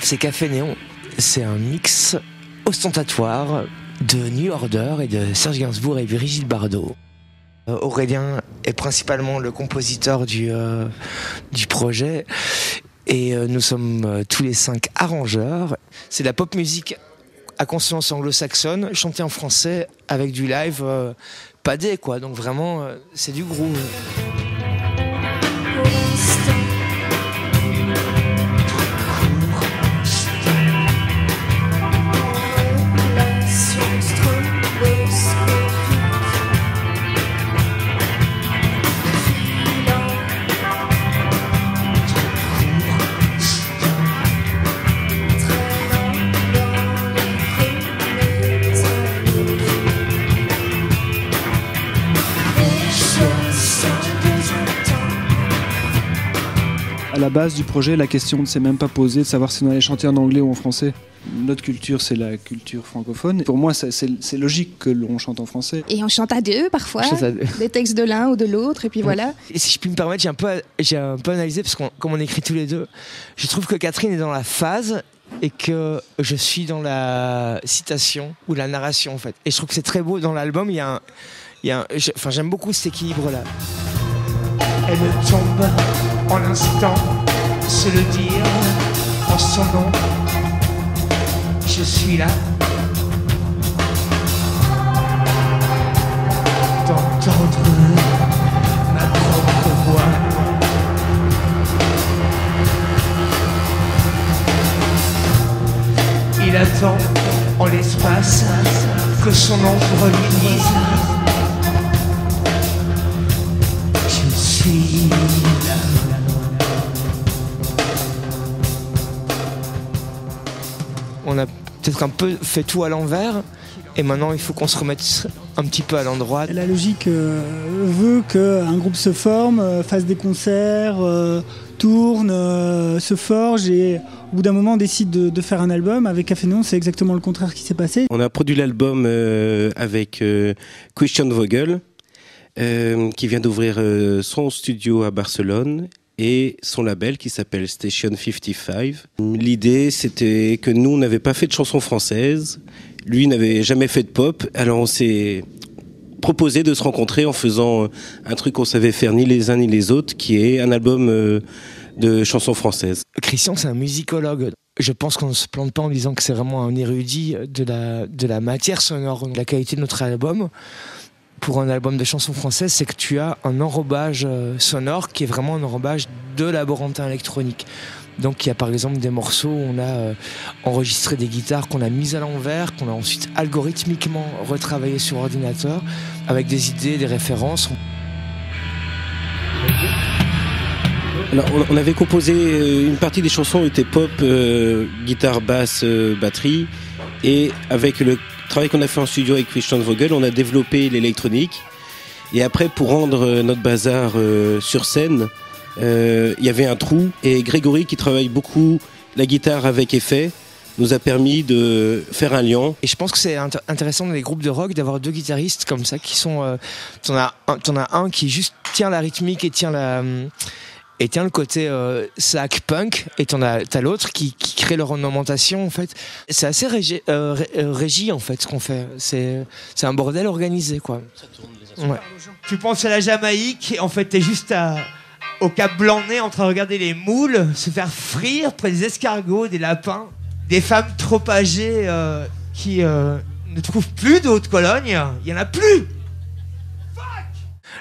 c'est Café Néon. C'est un mix ostentatoire de New Order et de Serge Gainsbourg et Brigitte Bardot. Euh, Aurélien est principalement le compositeur du, euh, du projet et euh, nous sommes tous les cinq arrangeurs. C'est de la pop musique à conscience anglo-saxonne, chantée en français avec du live padé quoi. Donc vraiment c'est du groove. La base du projet, la question ne s'est même pas posée de savoir si on allait chanter en anglais ou en français. Notre culture, c'est la culture francophone. Pour moi, c'est logique que l'on chante en français. Et on chante à deux parfois, des textes de l'un ou de l'autre, et puis voilà. Et si je puis me permettre, j'ai un peu, j'ai un peu analysé parce qu'on, comme on écrit tous les deux, je trouve que Catherine est dans la phase et que je suis dans la citation ou la narration en fait. Et je trouve que c'est très beau dans l'album. Il y a un, il y a enfin, j'aime beaucoup cet équilibre là. Elle tombe en instant, se le dire en son nom. Je suis là. D'entendre ma propre voix. Il attend en l'espace que son ombre lui dise. Peut-être un peu fait tout à l'envers. Et maintenant, il faut qu'on se remette un petit peu à l'endroit. La logique euh, veut qu'un groupe se forme, euh, fasse des concerts, euh, tourne, se forge et au bout d'un moment décide de, faire un album. Avec Café Néon, c'est exactement le contraire qui s'est passé. On a produit l'album avec Christian Vogel, qui vient d'ouvrir son studio à Barcelone et son label qui s'appelle Station 55. L'idée, c'était que nous, on n'avait pas fait de chansons françaises. Lui n'avait jamais fait de pop. Alors on s'est proposé de se rencontrer en faisant un truc qu'on savait faire ni les uns ni les autres, qui est un album euh, de chansons françaises. Christian, c'est un musicologue. Je pense qu'on ne se plante pas en disant que c'est vraiment un érudit de la, de la matière sonore, de la qualité de notre album pour un album de chansons françaises, c'est que tu as un enrobage euh, sonore qui est vraiment un enrobage de laborantin électronique. Donc il y a par exemple des morceaux où on a euh, enregistré des guitares qu'on a mises à l'envers, qu'on a ensuite algorithmiquement retravaillé sur ordinateur avec des idées, des références. Alors, on avait composé euh, une partie des chansons étaient pop, guitare, basse, batterie, et avec le travail qu'on a fait en studio avec Christian Vogel, on a développé l'électronique. Et après, pour rendre euh, notre bazar euh, sur scène, euh, il y avait un trou. Et Grégory, qui travaille beaucoup la guitare avec effet, nous a permis de faire un lien. Et je pense que c'est intéressant dans les groupes de rock d'avoir deux guitaristes comme ça qui sont. Euh, t'en as, as, un qui juste tient la rythmique et tient la et tiens le côté euh, sac punk et t'en as t'as l'autre qui, qui, crée leur ornementation en fait. C'est assez régi, euh, euh, régi, en fait ce qu'on fait. C'est c'est un bordel organisé quoi. Ça tourne, ouais. tu penses à la Jamaïque et en fait t'es juste à, au Cap Blanc-Nez en train de regarder les moules se faire frire près des escargots des lapins des femmes trop âgées euh, qui ne trouvent plus de Haute-Cologne il y en a plus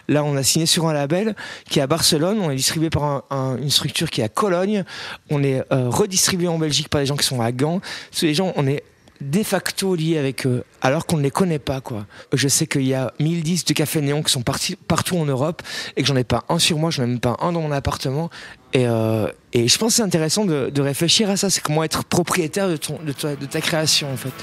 Là, on a signé sur un label qui est à Barcelone. On est distribué par une structure qui est à Cologne. On est euh, redistribué en Belgique par des gens qui sont à Gand. Tous les gens, on est de facto liés avec eux, alors qu'on ne les connaît pas. Je sais qu'il y a 1010 de cafés néons qui sont partis partout en Europe et que j'en ai pas un sur moi, j'en ai même pas un dans mon appartement. Et, euh, je pense que c'est intéressant de, réfléchir à ça. C'est comment être propriétaire de ta création, en fait.